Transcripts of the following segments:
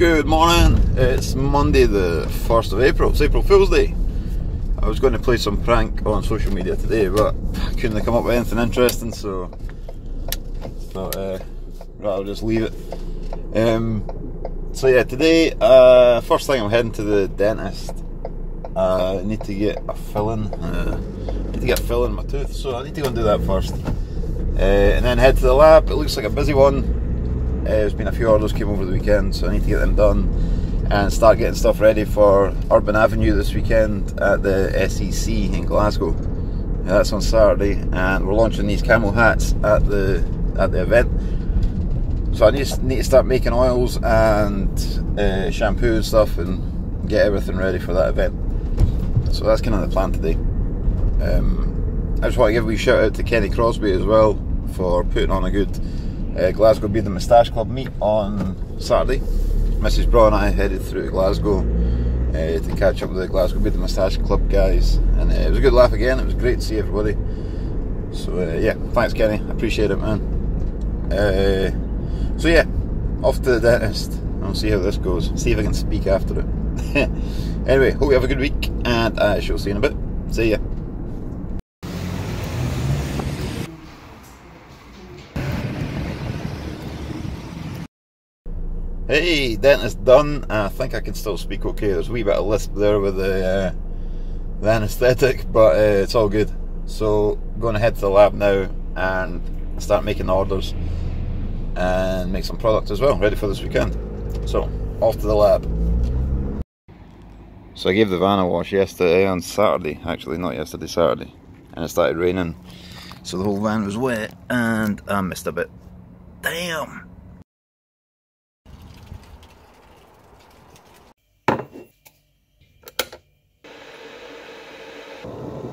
Good morning. It's Monday, the 1st of April. It's April Fool's Day. I was going to play some prank on social media today, but I couldn't come up with anything interesting, so thought uh, rather just leave it. Um, so yeah, today, uh, first thing I'm heading to the dentist. Uh, I need to get a filling. Uh, I need to get a filling in my tooth, so I need to go and do that first. Uh, and then head to the lab. It looks like a busy one. Uh, there's been a few orders came over the weekend, so I need to get them done and start getting stuff ready for Urban Avenue this weekend at the SEC in Glasgow. Yeah, that's on Saturday, and we're launching these camel hats at the at the event. So I need need to start making oils and uh, shampoo and stuff, and get everything ready for that event. So that's kind of the plan today. Um, I just want to give a wee shout out to Kenny Crosby as well for putting on a good uh, Glasgow Beard and Moustache Club meet on Saturday. Mrs. Braw and I headed through to Glasgow uh, to catch up with the Glasgow Beard and Moustache Club guys, and uh, it was a good laugh again. It was great to see everybody. So uh, yeah, thanks Kenny, I appreciate it, man. So yeah, off to the dentist. I'll see how this goes. See if I can speak after it. anyway, hope you have a good week, and I shall see you in a bit. See ya. Hey, dentist done. I think I can still speak okay. There's a wee bit of lisp there with the, uh, the anaesthetic, but uh, it's all good. So, going to head to the lab now and start making orders and make some product as well, ready for this weekend. So, off to the lab. So I gave the van a wash yesterday on Saturday, actually not yesterday, Saturday, and it started raining. So the whole van was wet and I missed a bit. Damn! Orders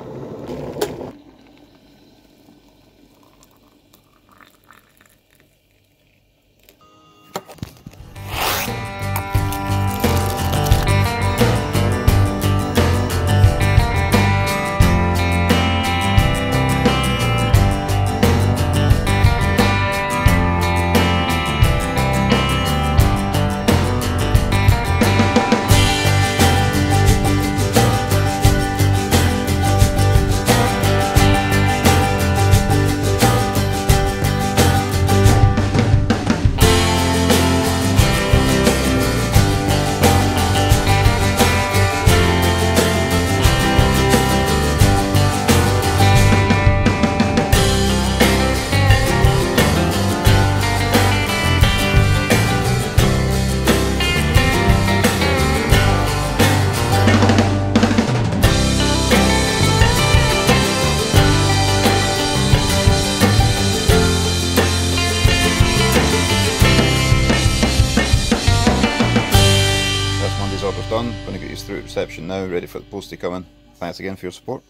done. Going to get you through reception now, ready for the post to come in. Thanks again for your support.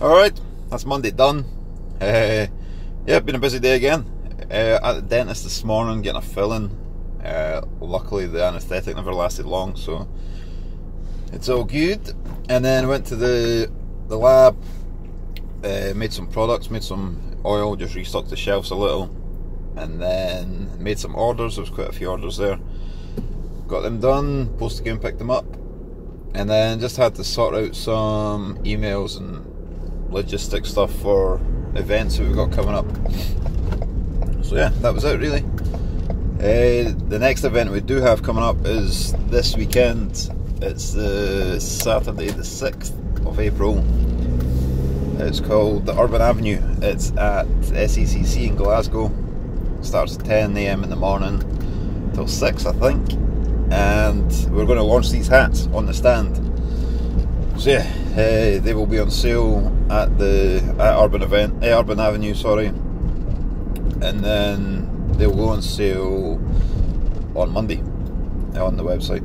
Alright, that's Monday done. Uh, yeah, been a busy day again. Uh, at the dentist this morning, getting a filling. Uh, luckily, the anaesthetic never lasted long, so it's all good. And then went to the the lab, uh, made some products, made some oil, just restocked the shelves a little, and then made some orders. There was quite a few orders there. Got them done, posted again, picked them up, and then just had to sort out some emails and logistic stuff for events that we've got coming up. So yeah, that was it really. Uh, the next event we do have coming up is this weekend. It's the Saturday, the 6th of April. It's called the Urban Avenue. It's at SECC in Glasgow. Starts at 10 a.m. in the morning till 6, I think. And we're going to launch these hats on the stand. So yeah, uh, they will be on sale at the at Urban Event, uh, Urban Avenue, sorry. And then they'll go on sale on Monday on the website.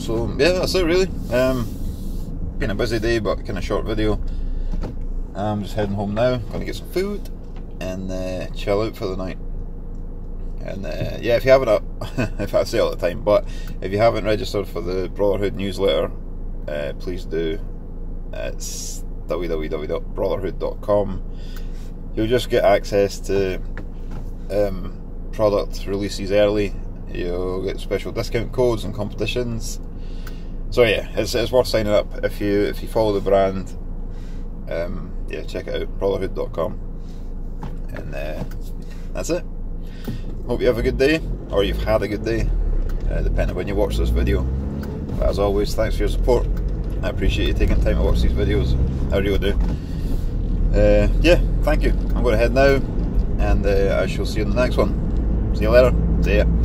So yeah, that's it really. Um, been a busy day, but kind of short video. I'm just heading home now. Going to get some food and uh, chill out for the night. And uh, yeah, if you haven't, uh, if I say all the time, but if you haven't registered for the Brawtherhood newsletter, uh, please do. It's www.brawtherhood.com. You'll just get access to um, product releases early. You'll get special discount codes and competitions. So yeah, it's, it's worth signing up if you if you follow the brand. Um, yeah, check it out, brawtherhood.com. And uh, that's it. Hope you have a good day, or you've had a good day, uh, depending when you watch this video. But as always, thanks for your support. I appreciate you taking time to watch these videos. I really do. Uh, yeah, thank you. I'm going to head now, and uh, I shall see you in the next one. See you later. See ya.